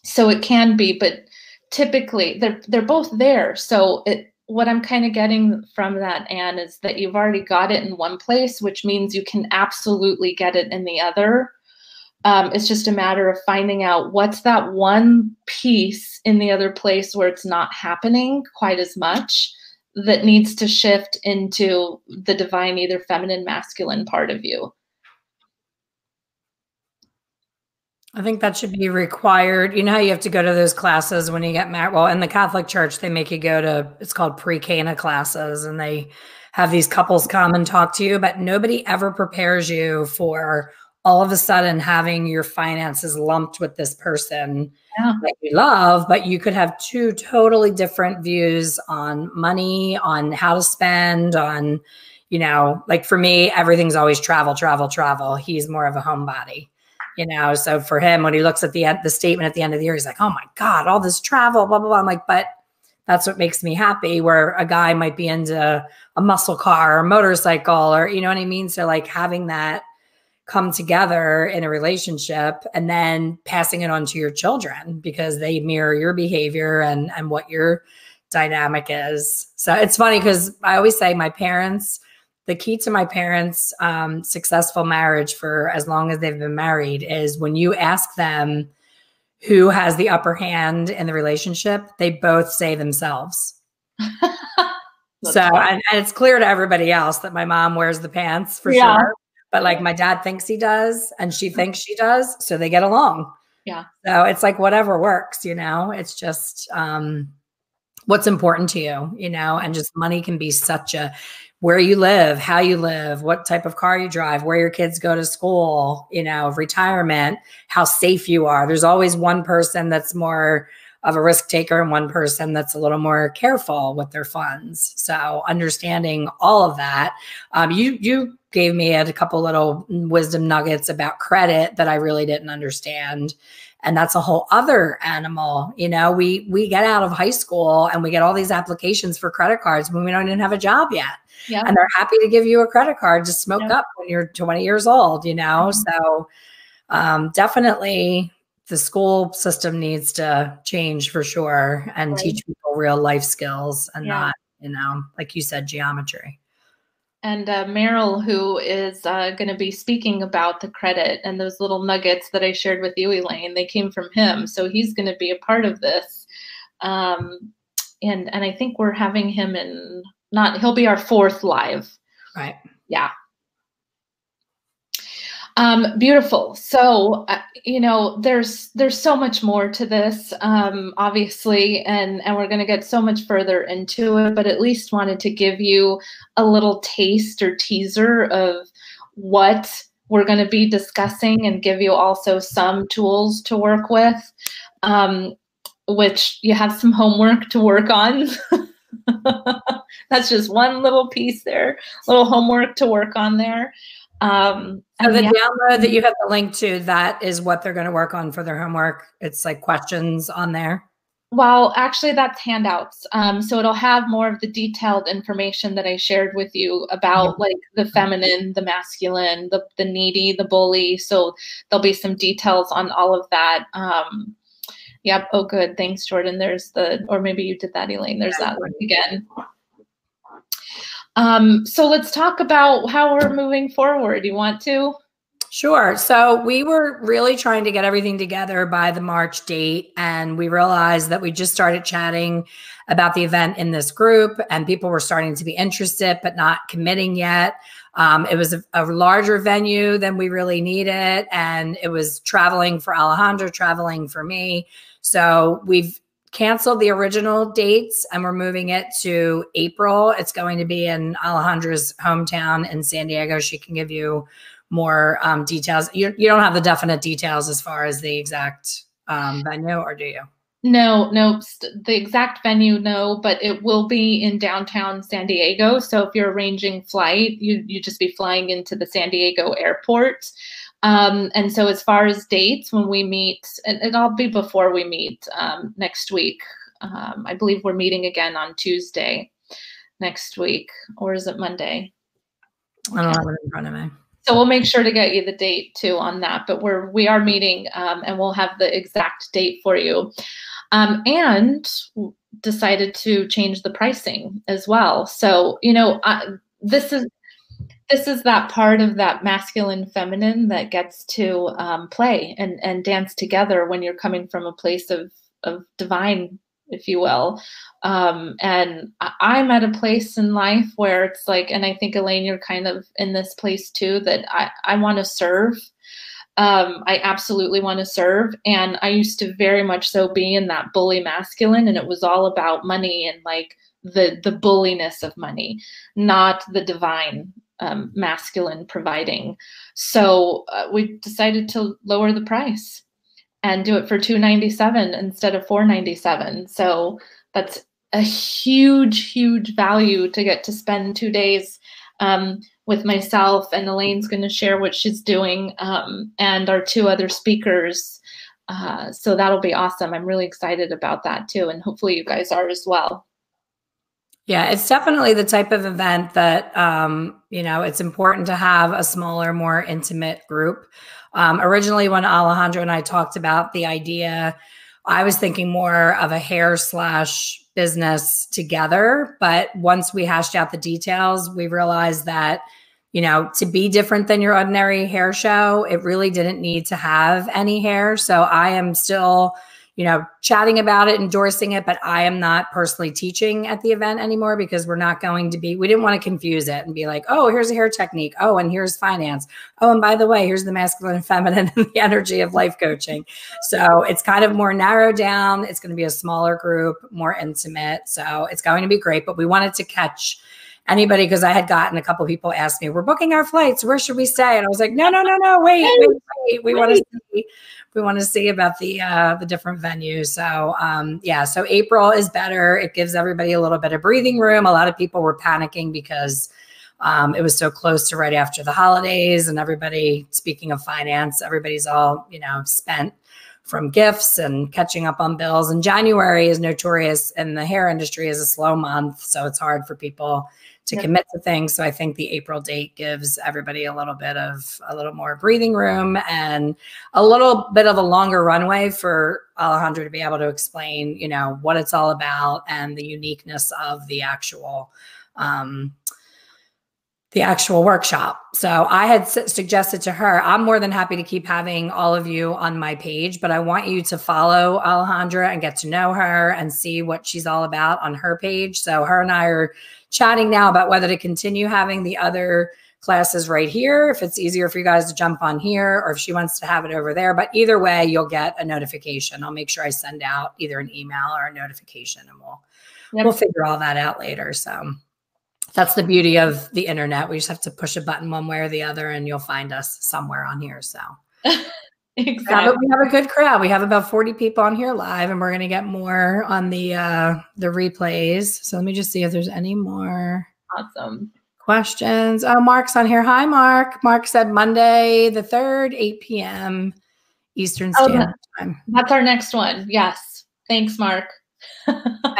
So it can be but typically they're they're both there. So it what i'm kind of getting from that anne is that you've already got it in one place which means you can absolutely get it in the other. Um, it's just a matter of finding out what's that one piece in the other place where it's not happening quite as much that needs to shift into the divine, either feminine, masculine part of you. I think that should be required. You know how you have to go to those classes when you get married? Well, in the Catholic Church, they make you go to, it's called pre Cana classes, and they have these couples come and talk to you, but nobody ever prepares you for all of a sudden having your finances lumped with this person yeah. that you love, but you could have two totally different views on money, on how to spend, on, you know, like for me, everything's always travel, travel, travel. He's more of a homebody, you know. So for him, when he looks at the end, the statement at the end of the year, he's like, "Oh my god, all this travel, blah blah blah." I'm like, but that's what makes me happy. Where a guy might be into a muscle car or motorcycle, or you know what I mean. So like having that come together in a relationship and then passing it on to your children because they mirror your behavior and and what your dynamic is. So it's funny because I always say my parents, the key to my parents' um, successful marriage for as long as they've been married is when you ask them who has the upper hand in the relationship, they both say themselves. so and, and, it's clear to everybody else that my mom wears the pants for yeah. sure but like my dad thinks he does and she thinks she does so they get along. Yeah. So it's like whatever works you know? It's just um what's important to you you know? And just money can be such a where you live how you live what type of car you drive where your kids go to school you know retirement how safe you are. There's always one person that's more of a risk taker and one person that's a little more careful with their funds. So understanding all of that, um, you you gave me a couple little wisdom nuggets about credit that I really didn't understand. And that's a whole other animal. You know, we we get out of high school and we get all these applications for credit cards when we don't even have a job yet. Yeah. And they're happy to give you a credit card to smoke yeah. up when you're 20 years old, you know? Mm-hmm. So um, definitely the school system needs to change for sure and right. teach people real life skills and yeah. not, you know, like you said, geometry. and uh, Merrill, who is uh, going to be speaking about the credit and those little nuggets that I shared with you, Elaine, they came from him. So he's going to be a part of this. Um, and and I think we're having him in not he'll be our fourth live. Right. Yeah. Um, beautiful. So, uh, you know, there's there's so much more to this, um, obviously, and and we're going to get so much further into it. But at least wanted to give you a little taste or teaser of what we're going to be discussing, and give you also some tools to work with, um, which you have some homework to work on. That's just one little piece there, little homework to work on there. Um, and the yeah. download that you have the link to, that is what they're going to work on for their homework. It's like questions on there. Well, actually, that's handouts. Um, so it'll have more of the detailed information that I shared with you about like the feminine, the masculine, the the needy, the bully. So there'll be some details on all of that. Um, yep. Oh, good. Thanks, Jordan. There's the, or maybe you did that, Elaine. There's that one again. Um, so let's talk about how we're moving forward. You want to? Sure. So we were really trying to get everything together by the March date. And we realized that we just started chatting about the event in this group, and people were starting to be interested, but not committing yet. Um, it was a, a, larger venue than we really needed, and it was traveling for Alejandra, traveling for me. So we've canceled the original dates and we're moving it to April. It's going to be in Alejandra's hometown in San Diego. She can give you more um, details. You, you don't have the definite details as far as the exact um, venue, or do you? No, no, the exact venue, no, but it will be in downtown San Diego. So if you're arranging flight, you you just be flying into the San Diego airport. Um, and so, as far as dates, when we meet, and it'll be before we meet um, next week. Um, I believe we're meeting again on Tuesday next week, or is it Monday? I don't have it in front of me. So we'll make sure to get you the date too on that. But we're we are meeting, um, and we'll have the exact date for you. Um, and decided to change the pricing as well. So you know, I, this is this is that part of that masculine feminine that gets to um, play and, and dance together when you're coming from a place of, of divine if you will. Um, and i'm at a place in life where it's like and i think elaine you're kind of in this place too that i, I want to serve. Um, i absolutely want to serve and i used to very much so be in that bully masculine and it was all about money and like the the bulliness of money not the divine um, masculine providing. So uh, we decided to lower the price and do it for 297 instead of 497. So that's a huge, huge value to get to spend two days um, with myself. And Elaine's going to share what she's doing um, and our two other speakers. Uh, so that'll be awesome. I'm really excited about that too. And hopefully you guys are as well. Yeah, it's definitely the type of event that, um, you know, it's important to have a smaller, more intimate group. Um, originally, when Alejandra and I talked about the idea, I was thinking more of a hair slash business together. But once we hashed out the details, we realized that, you know, to be different than your ordinary hair show, it really didn't need to have any hair. So I am still you know, chatting about it, endorsing it, but I am not personally teaching at the event anymore because we're not going to be, we didn't want to confuse it and be like, oh, here's a hair technique. Oh, and here's finance. Oh, and by the way, here's the masculine and feminine and the energy of life coaching. So it's kind of more narrowed down. It's going to be a smaller group, more intimate. So it's going to be great, but we wanted to catch anybody because I had gotten a couple people asked me, "We're booking our flights. Where should we stay?" And I was like, "No, no, no, no. Wait, wait, wait. We want to see we want to see about the uh, the different venues. So um, yeah, so April is better. It gives everybody a little bit of breathing room. A lot of people were panicking because um, it was so close to right after the holidays, and everybody. Speaking of finance, everybody's all you know spent from gifts and catching up on bills. And January is notorious in the hair industry as a slow month, so it's hard for people to yep. commit to things. So I think the April date gives everybody a little bit of a little more breathing room and a little bit of a longer runway for Alejandra to be able to explain, you know, what it's all about and the uniqueness of the actual um, the actual workshop. So I had suggested to her, I'm more than happy to keep having all of you on my page, but I want you to follow Alejandra and get to know her and see what she's all about on her page. So her and I are chatting now about whether to continue having the other classes right here, if it's easier for you guys to jump on here, or if she wants to have it over there. But either way, you'll get a notification. I'll make sure I send out either an email or a notification and we'll yep. we'll figure all that out later. So that's the beauty of the internet. We just have to push a button one way or the other, and you'll find us somewhere on here. So. exactly. we have a good crowd. We have about 40 people on here live, and we're going to get more on the uh, the replays. So let me just see if there's any more. Awesome questions. Oh, Mark's on here. Hi, Mark. Mark said Monday the third, 8 p.m. Eastern oh, Standard oh, Time. That's our next one. Yes. Thanks, Mark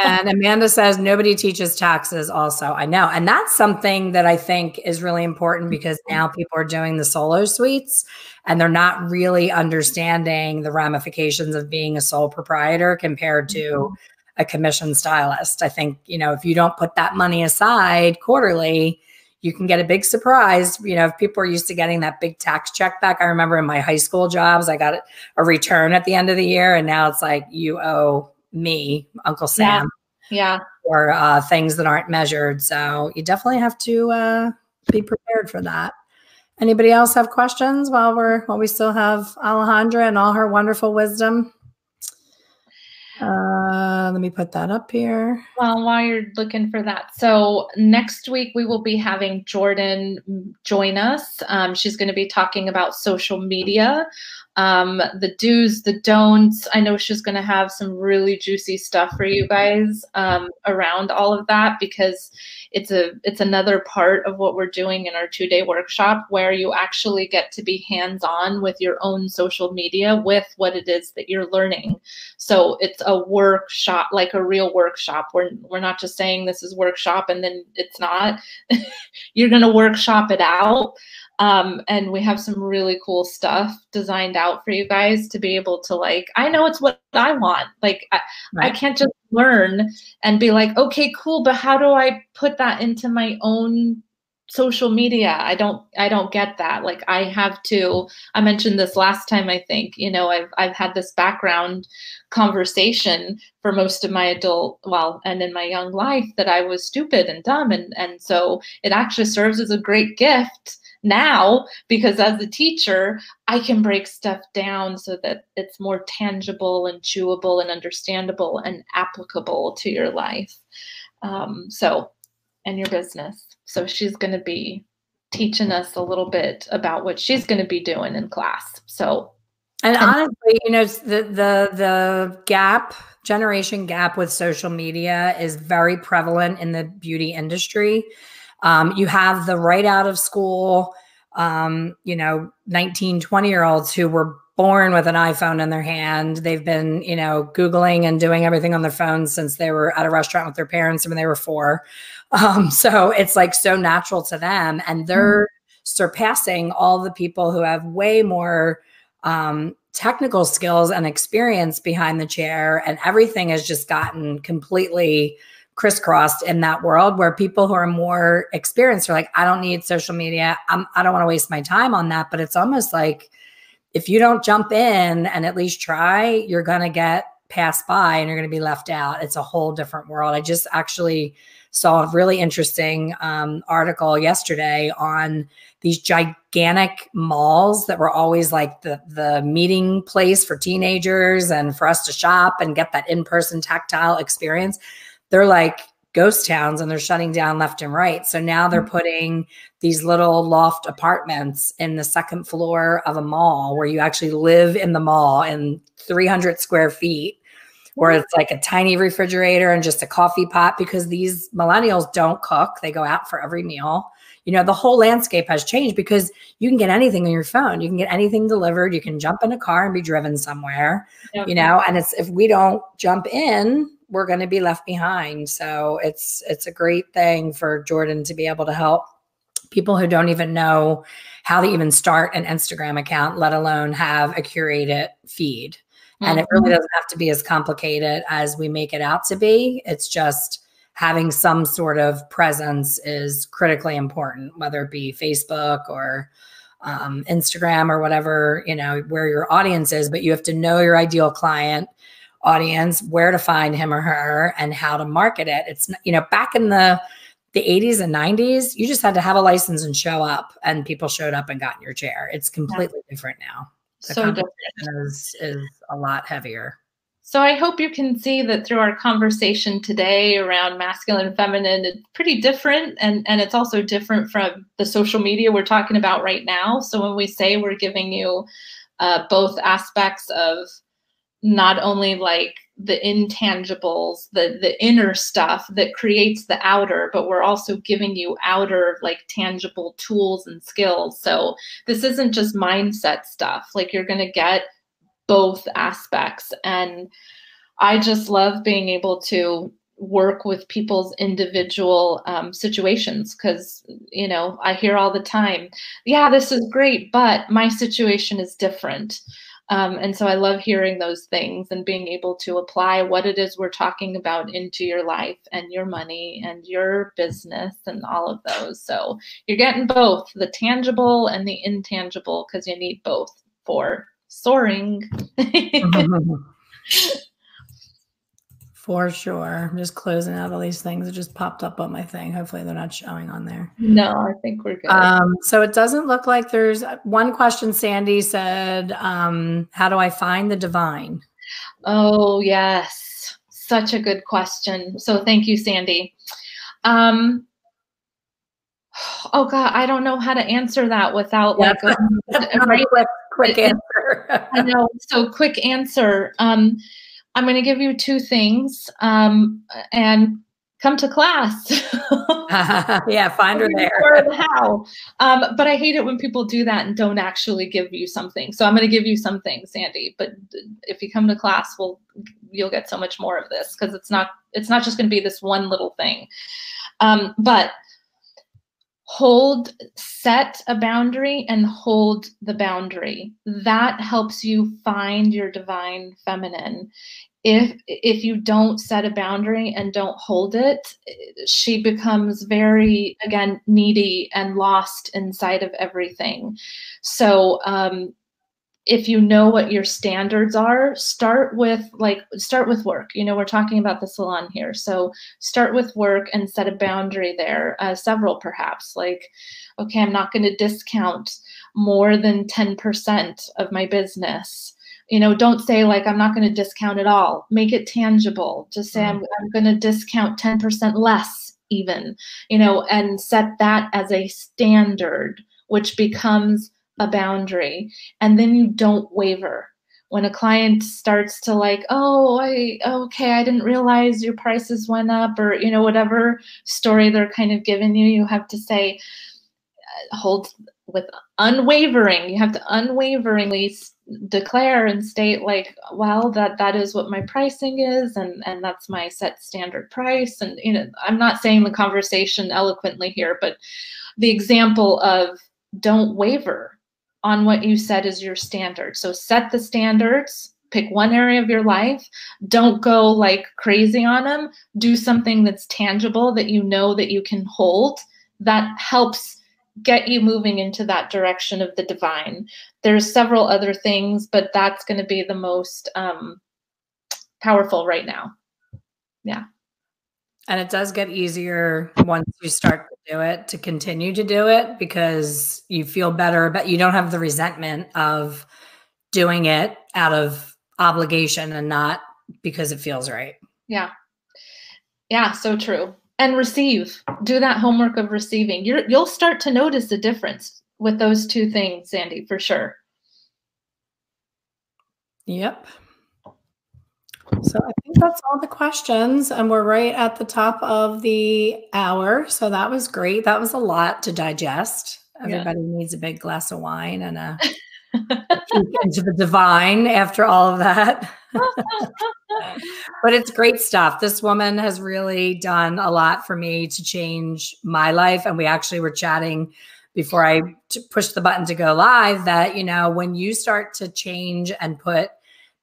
and Amanda says nobody teaches taxes also. I know. And that's something that I think is really important because now people are doing the solo suites and they're not really understanding the ramifications of being a sole proprietor compared to mm-hmm. a commission stylist. I think, you know, if you don't put that money aside quarterly, you can get a big surprise. You know, if people are used to getting that big tax check back, I remember in my high school jobs, I got a return at the end of the year, and now it's like you owe me, Uncle Sam. Yeah. yeah. Or uh, things that aren't measured. So you definitely have to uh, be prepared for that. Anybody else have questions while we're while we still have Alejandra and all her wonderful wisdom? Uh, let me put that up here. Well, while you're looking for that, so next week we will be having Jordan join us. Um, she's going to be talking about social media um, the do's, the don'ts. I know she's going to have some really juicy stuff for you guys um, around all of that because it's a it's another part of what we're doing in our two day workshop where you actually get to be hands on with your own social media with what it is that you're learning. So it's a workshop, like a real workshop. We're we're not just saying this is workshop and then it's not. you're going to workshop it out. Um, and we have some really cool stuff designed out for you guys to be able to like i know it's what i want. Like I, right. I can't just learn and be like okay cool but how do i put that into my own social media? I don't i don't get that. Like i have to i mentioned this last time i think you know i've i've had this background conversation for most of my adult well and in my young life that i was stupid and dumb. And and so it actually serves as a great gift now because as a teacher i can break stuff down so that it's more tangible and chewable and understandable and applicable to your life. Um, so and your business. So she's going to be teaching us a little bit about what she's going to be doing in class. So and, and honestly you know the the the gap generation gap with social media is very prevalent in the beauty industry um, you have the right out of school, um, you know, 19, 20 year olds who were born with an iPhone in their hand. They've been, you know, Googling and doing everything on their phones since they were at a restaurant with their parents when they were four. Um, so it's like so natural to them. And they're mm. surpassing all the people who have way more um, technical skills and experience behind the chair. And everything has just gotten completely crisscrossed in that world where people who are more experienced are like, I don't need social media. I'm, I don't want to waste my time on that. But it's almost like if you don't jump in and at least try, you're going to get passed by and you're going to be left out. It's a whole different world. I just actually saw a really interesting um, article yesterday on these gigantic malls that were always like the the meeting place for teenagers and for us to shop and get that in-person tactile experience they're like ghost towns and they're shutting down left and right. So now they're mm-hmm. putting these little loft apartments in the second floor of a mall where you actually live in the mall in 300 square feet, where it's like a tiny refrigerator and just a coffee pot because these millennials don't cook. They go out for every meal. You know, the whole landscape has changed because you can get anything on your phone. You can get anything delivered. You can jump in a car and be driven somewhere, you know, and it's if we don't jump in, we're going to be left behind. So it's it's a great thing for Jordan to be able to help people who don't even know how to even start an Instagram account, let alone have a curated feed. Mm-hmm. And it really mm-hmm. doesn't have to be as complicated as we make it out to be. It's just having some sort of presence is critically important, whether it be Facebook or um, Instagram or whatever, you know, where your audience is, but you have to know your ideal client audience, where to find him or her and how to market it. It's, you know, back in the, the 80s and 90s, you just had to have a license and show up, and people showed up and got in your chair. It's completely yeah. different now. The so different. Is, is a lot heavier. So I hope you can see that through our conversation today around masculine and feminine, it's pretty different. And, and it's also different from the social media we're talking about right now. So when we say we're giving you uh, both aspects of not only like the intangibles, the the inner stuff that creates the outer, but we're also giving you outer like tangible tools and skills. So this isn't just mindset stuff. Like you're going to get both aspects and I just love being able to work with people's individual um, situations because you know I hear all the time, yeah, this is great, but my situation is different. Um, and so I love hearing those things and being able to apply what it is we're talking about into your life and your money and your business and all of those. So you're getting both the tangible and the intangible because you need both for soaring. For sure. I'm just closing out all these things that just popped up on my thing. Hopefully they're not showing on there. No, I think we're good. Um, so it doesn't look like there's one question Sandy said, um, how do I find the divine? Oh, yes. Such a good question. So thank you, Sandy. Um, oh God, I don't know how to answer that without like a, a quick, quick answer. I know. So quick answer. Um, I'm going to give you two things um, and come to class. yeah, find her there. How. Um, but I hate it when people do that and don't actually give you something. So I'm going to give you something, Sandy. But if you come to class, we'll you'll get so much more of this because it's not it's not just going to be this one little thing. Um, but hold set a boundary and hold the boundary. That helps you find your divine feminine. If if you don't set a boundary and don't hold it she becomes very again needy and lost inside of everything. So um if you know what your standards are start with like start with work. You know we're talking about the salon here. So start with work and set a boundary there uh, several perhaps. Like okay i'm not going to discount more than 10% of my business. You know don't say like i'm not going to discount at all. Make it tangible. Just say i'm, I'm going to discount 10% less even you know and set that as a standard which becomes a boundary and then you don't waver. When a client starts to like oh i okay i didn't realize your prices went up or you know whatever story they're kind of giving you you have to say uh, hold with unwavering. You have to unwaveringly declare and state like well that that is what my pricing is and and that's my set standard price and you know i'm not saying the conversation eloquently here but the example of don't waver on what you said is your standard. So set the standards, pick one area of your life, don't go like crazy on them, do something that's tangible that you know that you can hold that helps get you moving into that direction of the divine. There's several other things, but that's going to be the most um, powerful right now. Yeah. And it does get easier once you start to do it to continue to do it because you feel better, but you don't have the resentment of doing it out of obligation and not because it feels right. Yeah. Yeah, so true. And receive. Do that homework of receiving. You're, you'll start to notice the difference with those two things, Sandy, for sure. Yep. So I think that's all the questions, and we're right at the top of the hour. So that was great. That was a lot to digest. Everybody yeah. needs a big glass of wine and a into the divine after all of that. but it's great stuff. This woman has really done a lot for me to change my life. And we actually were chatting before I pushed the button to go live that, you know, when you start to change and put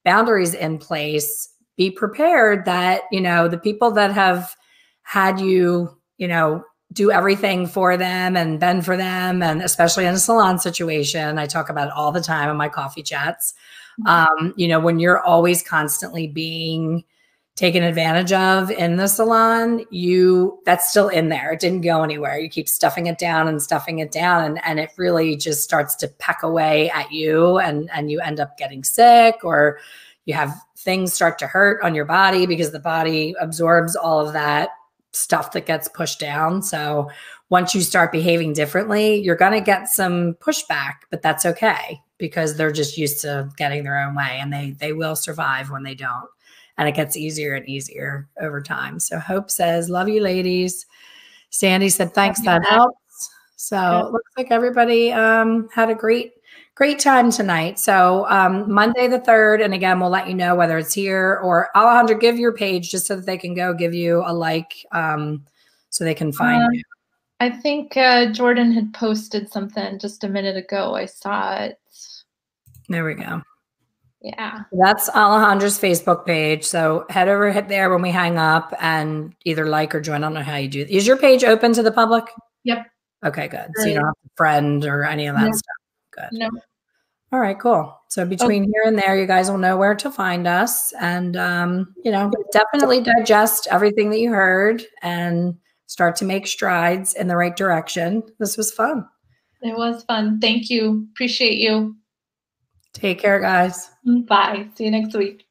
boundaries in place, be prepared that, you know, the people that have had you, you know, do everything for them and bend for them. And especially in a salon situation, I talk about it all the time in my coffee chats. Mm-hmm. Um, you know, when you're always constantly being taken advantage of in the salon, you that's still in there. It didn't go anywhere. You keep stuffing it down and stuffing it down and, and it really just starts to peck away at you and and you end up getting sick or you have things start to hurt on your body because the body absorbs all of that stuff that gets pushed down. So once you start behaving differently, you're going to get some pushback, but that's okay because they're just used to getting their own way and they they will survive when they don't. And it gets easier and easier over time. So Hope says, "Love you ladies." Sandy said, "Thanks, that helps." So it looks like everybody um, had a great great time tonight. So um, Monday the third, and again, we'll let you know whether it's here or Alejandra. Give your page just so that they can go give you a like, um, so they can find uh, you. I think uh, Jordan had posted something just a minute ago. I saw it. There we go. Yeah. That's Alejandra's Facebook page. So head over hit there when we hang up and either like or join. I don't know how you do. Is your page open to the public? Yep. Okay, good. So you don't have to friend or any of that stuff. Good. No. All right, cool. So between okay. here and there, you guys will know where to find us, and um, you know, definitely digest everything that you heard and start to make strides in the right direction. This was fun. It was fun. Thank you. Appreciate you. Take care, guys. Bye. See you next week.